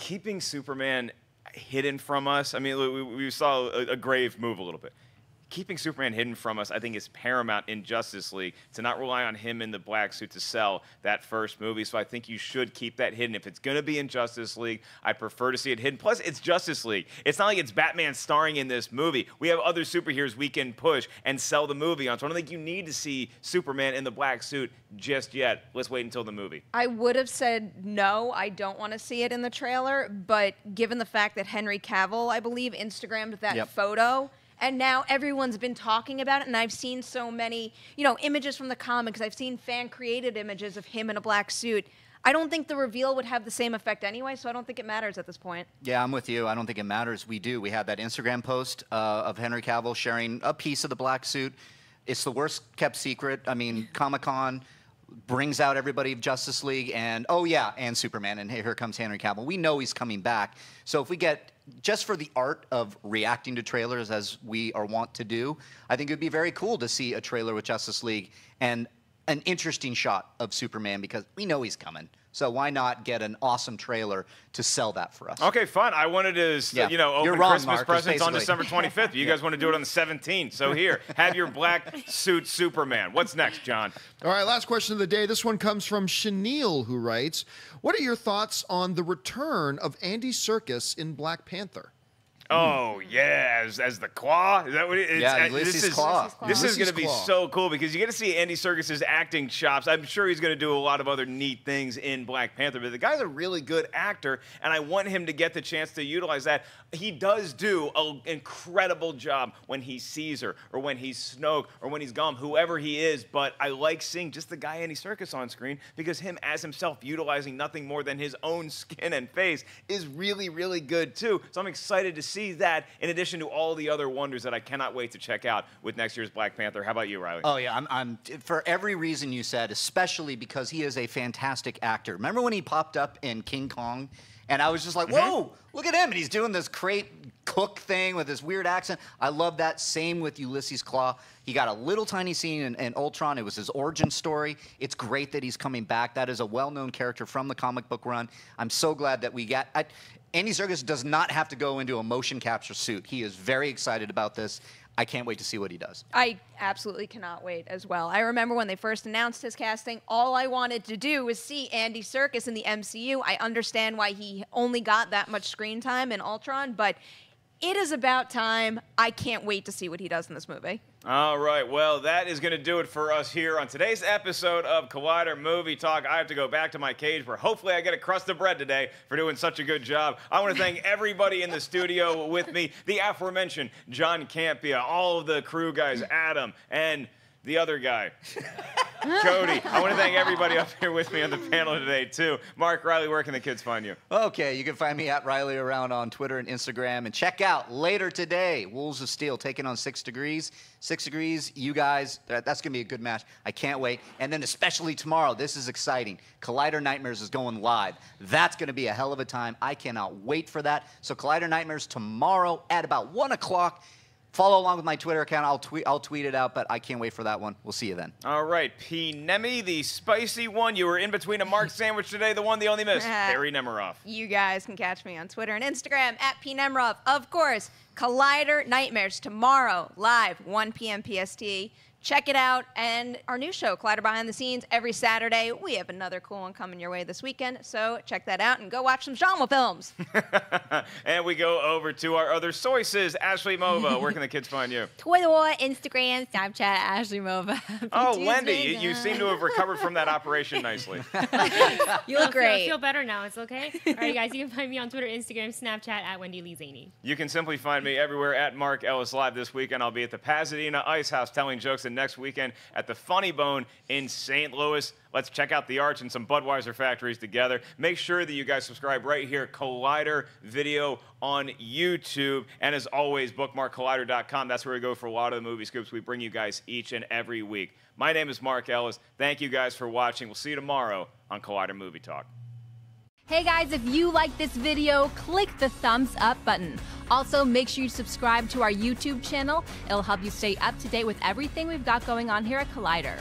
Keeping Superman hidden from us, I mean, we, we saw a, a grave move a little bit. Keeping Superman hidden from us, I think, is paramount in Justice League to not rely on him in the black suit to sell that first movie. So I think you should keep that hidden. If it's going to be in Justice League, I prefer to see it hidden. Plus, it's Justice League. It's not like it's Batman starring in this movie. We have other superheroes we can push and sell the movie on. So I don't think you need to see Superman in the black suit just yet. Let's wait until the movie. I would have said no, I don't want to see it in the trailer, but given the fact that Henry Cavill, I believe, Instagrammed that Yep. photo, and now everyone's been talking about it, and I've seen so many, you know, images from the comics, I've seen fan created images of him in a black suit. I don't think the reveal would have the same effect anyway, so I don't think it matters at this point. Yeah, I'm with you. I don't think it matters. We do. We had that Instagram post uh, of Henry Cavill sharing a piece of the black suit. It's the worst kept secret. I mean, Comic Con brings out everybody of Justice League, and oh yeah, and Superman, and here comes Henry Cavill. We know he's coming back. So if we get just for the art of reacting to trailers as we are wont to do, I think it would be very cool to see a trailer with Justice League and an interesting shot of Superman because we know he's coming. So why not get an awesome trailer to sell that for us? Okay, fine. I wanted to, Yeah. you know, You're open wrong, Christmas Marcus, presents on. December (laughs) 25th. You guys want to do it on the 17th. So here, (laughs) have your black suit Superman. What's next, John? All right, last question of the day. This one comes from Chenille, who writes What are your thoughts on the return of Andy Serkis in Black Panther? Oh yeah, as, as the Claw. Is that what it is? Yeah, uh, Ulysses this is, Claw. This is Ulysses going to be Claw. so cool because you get to see Andy Serkis's acting chops. I'm sure he's going to do a lot of other neat things in Black Panther, but the guy's a really good actor, and I want him to get the chance to utilize that. He does do an incredible job when he's Caesar or when he's Snoke or when he's Gollum, whoever he is. But I like seeing just the guy Andy Serkis on screen because him as himself utilizing nothing more than his own skin and face is really, really good too. So I'm excited to see that in addition to all the other wonders that I cannot wait to check out with next year's Black Panther. How about you, Reilly? Oh yeah, I'm, I'm for every reason you said, especially because he is a fantastic actor. Remember when he popped up in King Kong, and I was just like, mm-hmm. "Whoa, look at him!" And he's doing this great cook thing with this weird accent. I love that. Same with Ulysses Claw. He got a little tiny scene in, in Ultron. It was his origin story. It's great that he's coming back. That is a well-known character from the comic book run. I'm so glad that we got. I, Andy Serkis does not have to go into a motion capture suit. He is very excited about this. I can't wait to see what he does. I absolutely cannot wait as well. I remember when they first announced his casting, all I wanted to do was see Andy Serkis in the MCU. I understand why he only got that much screen time in Ultron, but it is about time. I can't wait to see what he does in this movie. All right, well, that is going to do it for us here on today's episode of Collider Movie Talk. I have to go back to my cage where hopefully I get a crust of bread today for doing such a good job. I want to thank (laughs) everybody in the studio with me, the aforementioned John Campea, all of the crew guys, Adam, and the other guy, (laughs) Cody. I want to thank everybody up here with me on the panel today, too. Mark Reilly, where can the kids find you? Okay, you can find me at Reilly Around on Twitter and Instagram. And check out later today Wolves of Steel taking on Six Degrees. Six Degrees, you guys, uh, that's going to be a good match. I can't wait. And then, especially tomorrow, this is exciting. Collider Nightmares is going live. That's going to be a hell of a time. I cannot wait for that. So, Collider Nightmares tomorrow at about 1 o'clock. Follow along with my Twitter account. I'll tweet, I'll tweet it out, but I can't wait for that one. We'll see you then. All right, P. Nemi, the spicy one. You were in between a Mark (laughs) sandwich today, the one, the only miss, (laughs) Harry Nemiroff. You guys can catch me on Twitter and Instagram at PNemiroff. Of course, Collider Nightmares tomorrow, live, 1 p.m. PST. Check it out. And our new show, Collider Behind the Scenes, every Saturday. We have another cool one coming your way this weekend. So check that out and go watch some genre films. (laughs) and we go over to our other sources. Ashley Mova, where can the kids find you? Twitter, Instagram, Snapchat, Ashley Mova. (laughs) Oh, Wendy, you, you seem to have recovered from that operation nicely. (laughs) You look I feel, great. feel better now. It's okay. All right, guys, you can find me on Twitter, Instagram, Snapchat at Wendy Lee Zaney. You can simply find me everywhere at Mark Ellis Live this weekend. I'll be at the Pasadena Ice House telling jokes, and next weekend at the Funny Bone in St. Louis. Let's check out the Arch and some Budweiser factories together. Make sure that you guys subscribe right here, Collider Video on YouTube. And as always, bookmark collider.com. That's where we go for a lot of the movie scoops we bring you guys each and every week. My name is Mark Ellis. Thank you guys for watching. We'll see you tomorrow on Collider Movie Talk. Hey guys, if you like this video, click the thumbs up button. Also, make sure you subscribe to our YouTube channel. It'll help you stay up to date with everything we've got going on here at Collider.